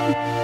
Bye.